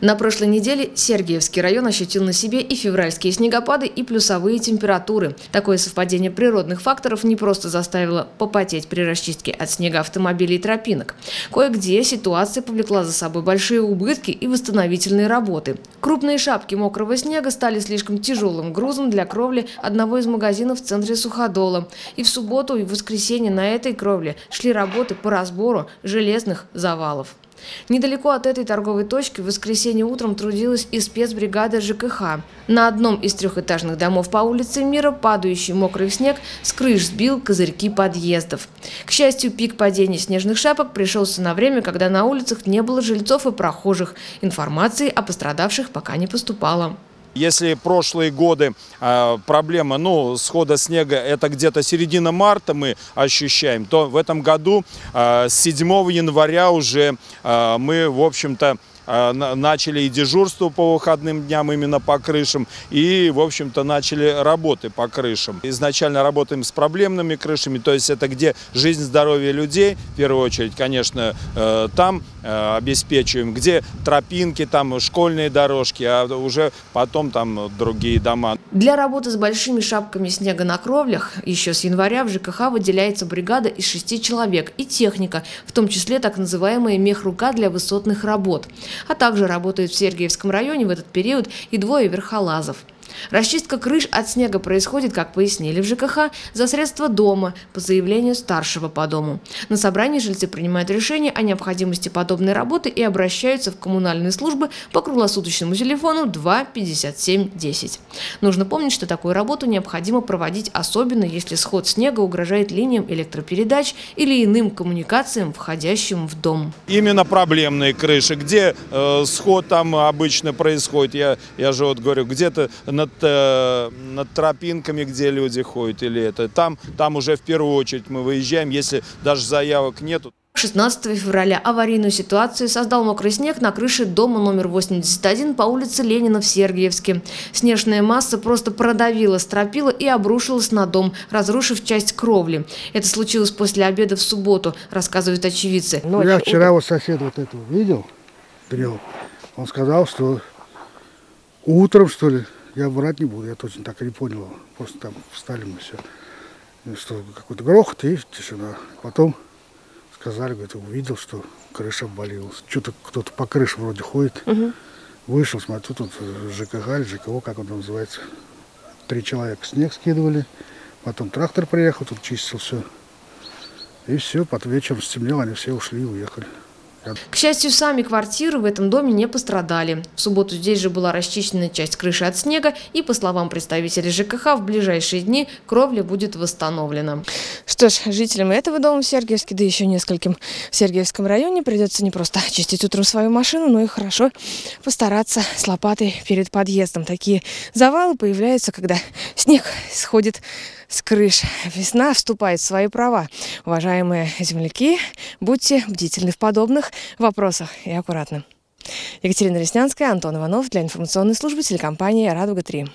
На прошлой неделе Сергиевский район ощутил на себе и февральские снегопады, и плюсовые температуры. Такое совпадение природных факторов не просто заставило попотеть при расчистке от снега автомобилей и тропинок. Кое-где ситуация повлекла за собой большие убытки и восстановительные работы. Крупные шапки мокрого снега стали слишком тяжелым грузом для кровли одного из магазинов в центре Суходола. И в субботу и в воскресенье на этой кровле шли работы по разбору железных завалов. Недалеко от этой торговой точки в воскресенье утром трудилась и спецбригада ЖКХ. На одном из трехэтажных домов по улице Мира падающий мокрый снег с крыш сбил козырьки подъездов. К счастью, пик падения снежных шапок пришелся на время, когда на улицах не было жильцов и прохожих. Информации о пострадавших пока не поступало. Если прошлые годы э, проблема ну, схода снега это где-то середина марта мы ощущаем, то в этом году э, с 7 января уже э, мы, в общем-то, начали и дежурство по выходным дням именно по крышам, и, в общем-то, начали работы по крышам. Изначально работаем с проблемными крышами, то есть это где жизнь, здоровье людей, в первую очередь, конечно, э, там э, обеспечиваем, где тропинки, там школьные дорожки, а уже потом там другие дома. Для работы с большими шапками снега на кровлях еще с января в ЖКХ выделяется бригада из шести человек и техника, в том числе так называемая мехрука для высотных работ а также работают в Сергиевском районе в этот период и двое верхолазов. Расчистка крыш от снега происходит, как пояснили в ЖКХ, за средства дома по заявлению старшего по дому. На собрании жильцы принимают решение о необходимости подобной работы и обращаются в коммунальные службы по круглосуточному телефону 2 57 10. Нужно помнить, что такую работу необходимо проводить особенно, если сход снега угрожает линиям электропередач или иным коммуникациям, входящим в дом. Именно проблемные крыши, где э, сход там обычно происходит, я, я же вот говорю, где-то над, э, над тропинками, где люди ходят, или это там, там уже в первую очередь мы выезжаем, если даже заявок нету. 16 февраля аварийную ситуацию создал мокрый снег на крыше дома номер 81 по улице Ленина в Сергиевске. Снежная масса просто продавила стропила и обрушилась на дом, разрушив часть кровли. Это случилось после обеда в субботу, рассказывают очевидцы. Ну, я вчера вот сосед вот этого видел, дрел. Он сказал, что утром, что ли, я врать не буду, я точно так и не понял. Просто там встали мы все. Что какой-то грохот и тишина. Потом сказали, говорит, увидел, что крыша обвалилась. Что-то кто-то по крыше вроде ходит. Угу. Вышел, смотрю, тут ЖКХ или ЖКО, как он там называется. Три человека снег скидывали. Потом трактор приехал, тут чистил все. И все, под вечером стемнело, они все ушли и уехали. К счастью, сами квартиры в этом доме не пострадали. В субботу здесь же была расчищена часть крыши от снега, и, по словам представителей ЖКХ, в ближайшие дни кровля будет восстановлена. Что ж, жителям этого дома в Сергиевске, да еще нескольким в Сергиевском районе придется не просто очистить утром свою машину, но и хорошо постараться с лопатой перед подъездом. Такие завалы появляются, когда снег сходит с крыш. Весна вступает в свои права. Уважаемые земляки, будьте бдительны в подобных вопросах и аккуратны. Екатерина Леснянская, Антон Иванов для информационной службы телекомпании «Радуга-3».